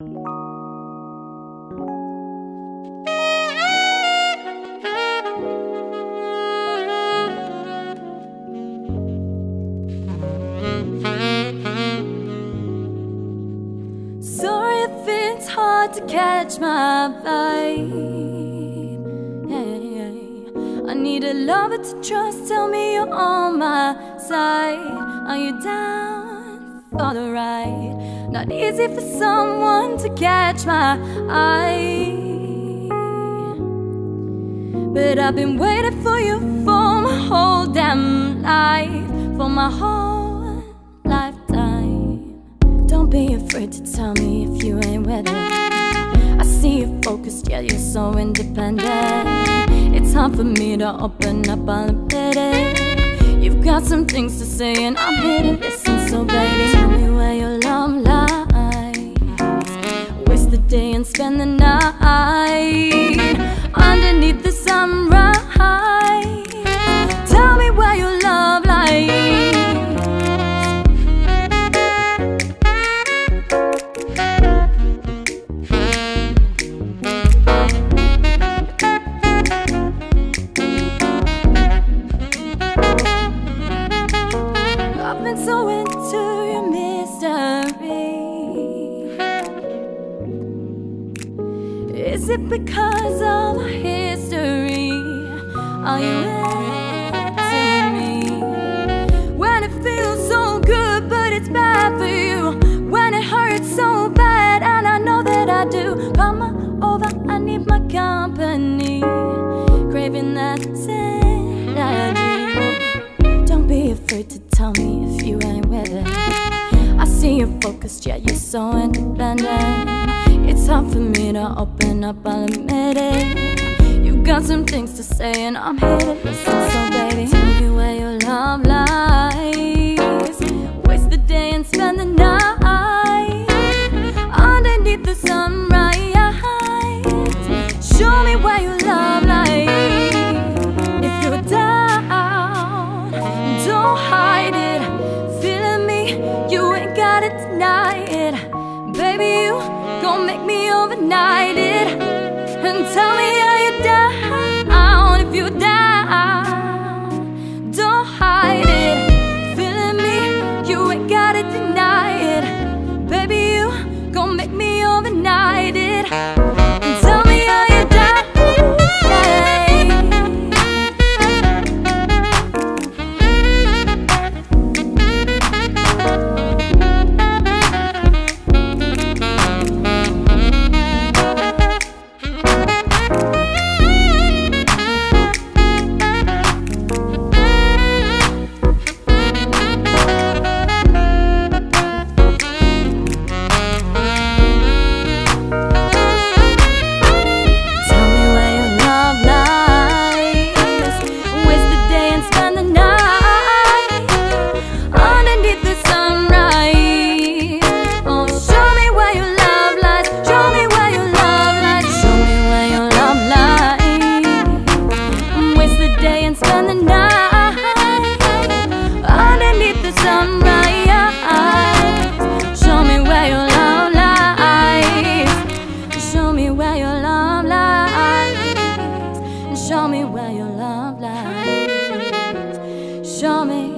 Sorry if it's hard to catch my vibe. I need a lover to trust. Tell me you're on my side. Are you down for the ride? Not easy for someone to catch my eye. But I've been waiting for you for my whole damn life, for my whole lifetime. Don't be afraid to tell me if you ain't with it. I see you focused, yeah, you're so independent. It's hard for me to open up, I'll admit it. You've got some things to say, and I'm here to listen, so baby, spend the night underneath the sunrise. Is it because of our history? Are you into me? When it feels so good, but it's bad for you. When it hurts so bad, and I know that I do. Come over, I need my company. Craving that synergy. Don't be afraid to tell me if you ain't with it. I see you focused, yeah, you're so independent. It's hard for me to open up, I'll admit it. You've got some things to say, and I'm here to listen. So, baby, you gon' make me overnight it. And tell me how you down. If you're down, don't hide it. Feeling me, you ain't gotta deny it. Baby, you gon' make me overnight charming